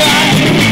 back